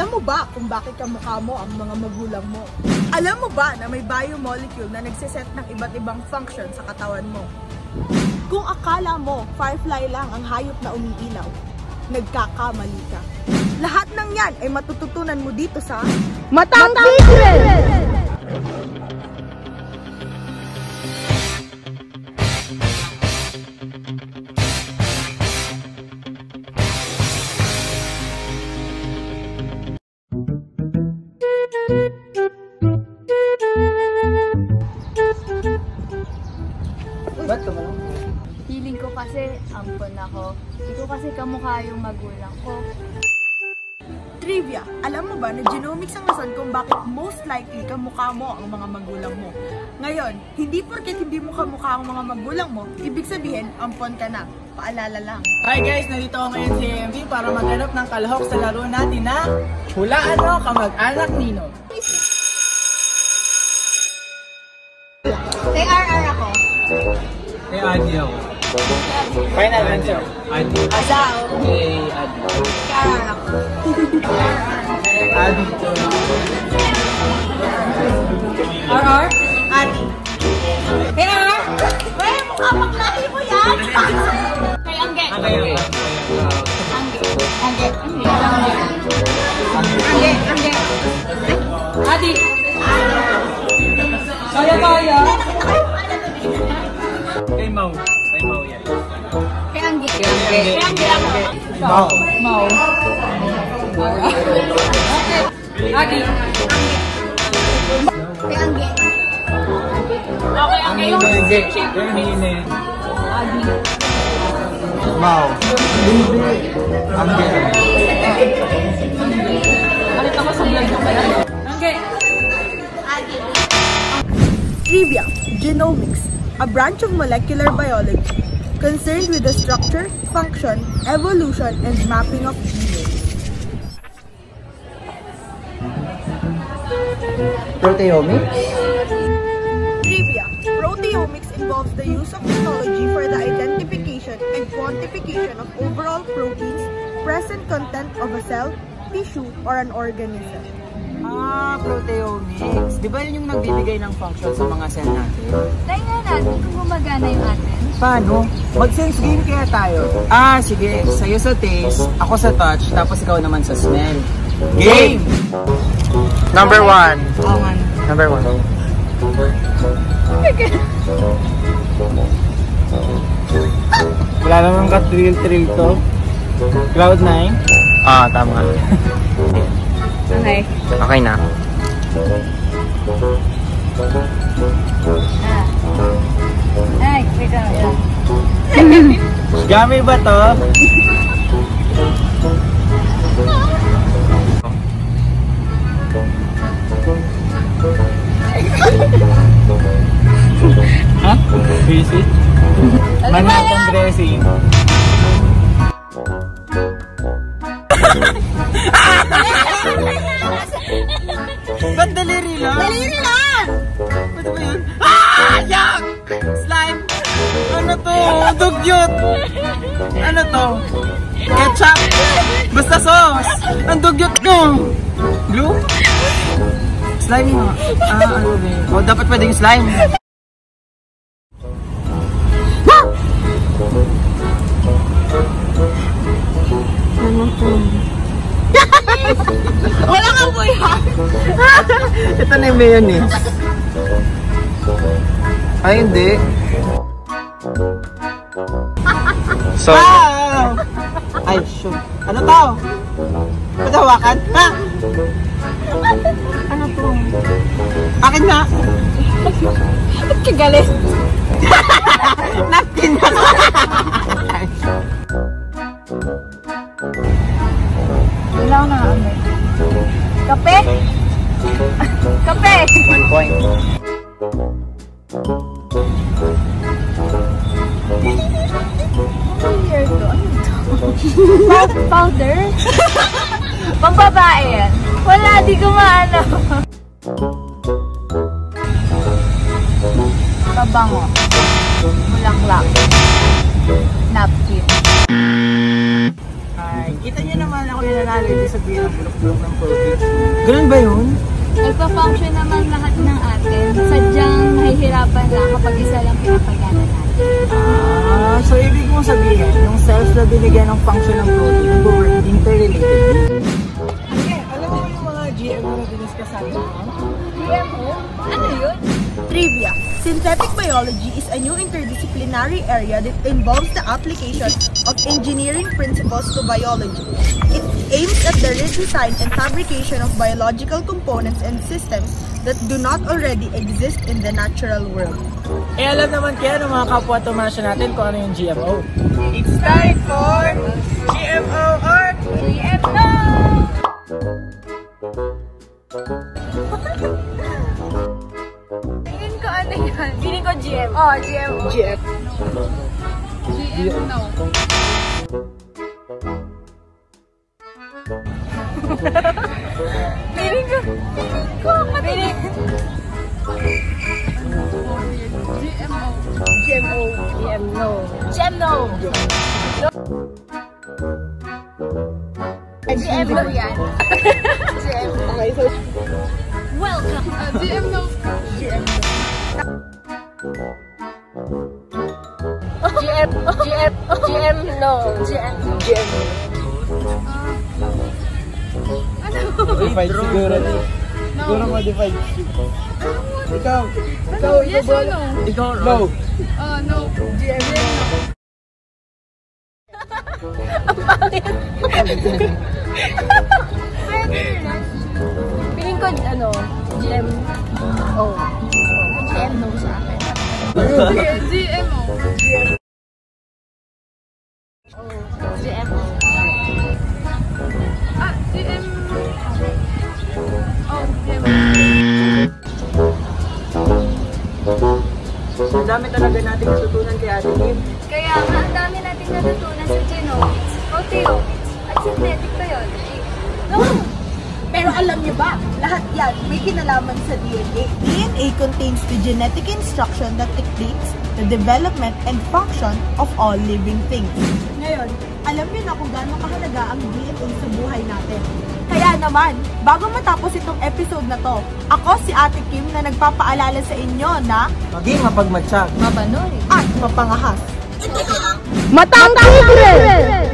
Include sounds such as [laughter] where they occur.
Alam mo ba kung bakit kamukha mo ang mga magulang mo? Alam mo ba na may biomolecule na nagsiset ng iba't ibang function sa katawan mo? Kung akala mo firefly lang ang hayop na umiilaw, nagkakamali ka. Lahat ng yan ay matututunan mo dito sa Matang Secret! Ba't ako. Hindi ko kasi kamukha yung magulang ko. Trivia, alam mo ba na genomics ang rason kung bakit most likely kamukha mo ang mga magulang mo? Ngayon, hindi porket hindi mo kamukha ang mga magulang mo, ibig sabihin, ampon ka na. Paalala lang. Hi guys, nandito ako ngayon sa AMV para maghanap ng kalahok sa laro natin na Hulaan mo kamag-anak Nino. Kay RR ako. Eh, Adi ako. Final answer. Adi. Azao. Hey, Adi. Ako. Adi. RR? Ati. Kay RR! Wey, mukha pang lahi mo yan! Kay Angge. Angge. Angge. Angge. Angge. Adi! Kaya kaya! Mau. Mau. Angge. Okay, Angge yung hine. Adi! Mau. Angge. Nakita ko sa vlog mo kaya? Angge! Trivia, genomics, a branch of molecular biology concerned with the structure, function, evolution, and mapping of genomes. Proteomics? Trivia, proteomics involves the use of technology for the identification and quantification of overall proteins, present content of a cell, tissue, or an organism. Ah, proteomics. Di ba yun yung nagbibigay ng function sa mga cell natin? Try nga natin kung gumagana yung atin. Paano? Mag-sense game kaya tayo. Ah, sige. Sa'yo sa taste, ako sa touch, tapos ikaw naman sa smell. Game! Number one. Oo nga. Number one. Wala namang ka-thrill-thrill to. Cloud9? Ah, tama. Okay. Okay na. Ay, Gami ba to? ha? Visit? Manhattan dressing. Ba't daliri lang? Daliri lang! Ano ba yun? Ah! Yuck! Slime! Ano to? Dugyot! Ano to? Ketchup! Basta sauce! Ang dugyot ko! Glue? Slime nga. Ah, ano ba yun? Oh, dapat pwedeng slime. Wala kang buhay! Ito na yung mayonnaise. Ay, hindi. So, Wow! Ay, shoot. Ano to? Ba't hawakan? Ha? Ano to? Akin na. Kagalit. [laughs] Napkin na. Wala na ano. Kape? [laughs] Kape! One point. Powder? Pambabae yan. Wala, di ko maano. Kabango. Bulaklak. Napkin. Hi. Kita niyo naman ako yung nanalo, ibig sabihin ng bulok-bulok ng protein. Ganun ba yun? Nagpa-function naman lahat ng atin. Sadyang mahihirapan lang kapag isa lang pinapagana natin. Ah, so ibig mong sabihin, cells na binigyan ng function ng protein, nag-work interrelated. Okay, alam mo yung mga GMO na diniscuss natin noon? GMO? Ano yun? Trivia. Synthetic biology is a new interdisciplinary area that involves the application of engineering principles to biology. It aims at the redesign and fabrication of biological components and systems that do not already exist in the natural world. Eh alam naman kaya ng mga kapwa tumasya natin kung ano yung GMO. It's time for GMO or GMO! Tingin ko ano yan? Feeling ko GMO. Oh, GMO. GF. GMO. [laughs] Feeling ko. Feeling ko. Feeling GMO. GMO. GMO. GMO yan. GMO. Okay, so Welcome. GMO. GM, GM, GM, no. GM, GM. Modified siguro. Siguro modified. Ikaw. Ikaw, Yes or no? Ikaw, no. Uh, [laughs] no. Piling ko, ano, GM. Oh. GM no sa akin. GMO. GMO. Ah, GM. Ang dami talaga nating natutunan kay Ate Kim. Kaya nga, ang dami natin natutunan sa genomics, proteomics, at synthetic biology. No! Pero alam niyo ba, lahat yan may kinalaman sa DNA. DNA contains the genetic instruction that dictates the development and function of all living things. Ngayon, alam niyo na kung gaano kahalaga ang DNA sa buhay natin. Kaya naman, bago matapos itong episode na to, ako si Ate Kim na nagpapaalala sa inyo na Maging mapagmatsyag. Mabanoy. at mapangahas. Matang tigre!